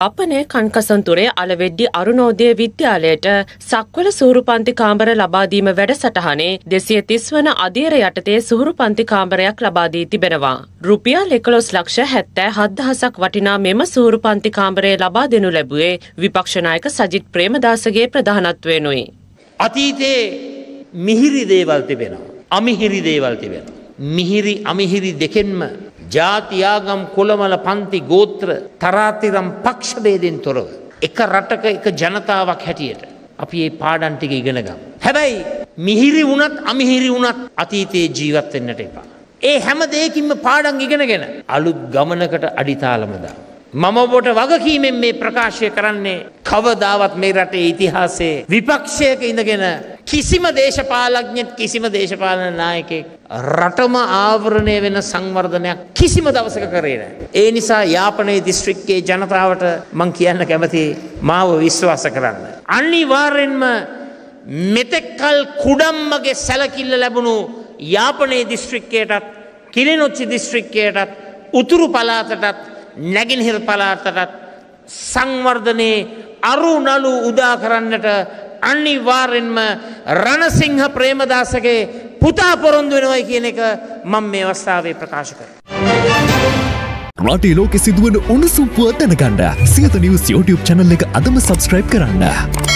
අපනේ කන්කසන්තුරේ අලවෙඩ්ඩි අරුණෝදය විද්‍යාලයට සක්වල සූරු පන්ති කාමර ලබාදීම වැඩසටහනේ දෙසිය තිස් වන අධීර යටතේ සුහුරු පන්ති කාමරයක් ලබාදී තිබෙනවා. රුපියල් එකොළොස් ලක්ෂ හැත්තෑ හද්දහසක් වටිනා මෙම සූරු පන්ති කාමරය ලබා දෙනු ලැබුවේ විපක්ෂනායක සජිත් ප්‍රේමදාසගේ ප්‍රධානත්වයනුයි. අතීතයේ මිහිරි දේවල් තිබෙනවා. අමිහිරි දේවල් තිබෙනවා. මිහිරි අමිහිරි දෙකෙන්ම ජාතියාගම් කොළමල පන්ති ගෝත්‍ර තරාතිරම් පක්ෂබේදෙන් තොරව. එක රටක එක ජනතාවක් හැටියට. අපි ඒ පාඩන්ටික ඉගෙනගම්. හැබැයි මිහිරි වුණත් අමිහිරි වුණත් අතීතයේ ජීවත්වෙන්නට එපා. ඒ හැම දෙයකින්ම පාඩන් ඉගෙනගෙන අලුත් ගමනකට අඩිතාලමදා. මම ඔබට වගකීමෙන් මේ ප්‍රකාශය කරන්නේ කවදාවත් මේ රටේ ඉතිහාසයේ විපක්ෂයක ඉඳගෙන කිසිම දේශපාලඥෙත් කිසිම දේශපාලන නායකෙක් රටම ආවරණය වෙන සංවර්ධනයක් කිසිම දවසක කරේ නැහැ. ඒ නිසා යාපනයේ දිස්ත්‍රික්කයේ ජනතාවට මං කියන්න කැමති මාව විශ්වාස කරන්න. අනිවාර්යෙන්ම මෙතෙක්කල් කුඩම්මගේ සැලකිල්ල ලැබුණු යාපනයේ දිස්ත්‍රික්කයටත් කිලිනොච්චි දිස්ත්‍රික්කයටත් උතුරු පලාතටත් නැගිනහිර පලාතටත් සංවර්ධනයේ අරු නලු උදා කරන්නට අනිවාර්යෙන්ම රණසිංහ ප්‍රේමදාසගේ පුතා පොරොන්දු වෙනවයි කියන එක මම මේ අවස්ථාවේ ප්‍රකාශ කර. රටේ ලෝකෙ සිදුවන උණුසුම්පුව දැනගන්න සියත නිවස් YouTube චැනල් එක අදම සබස්ක්‍රයිබ් කරන්න.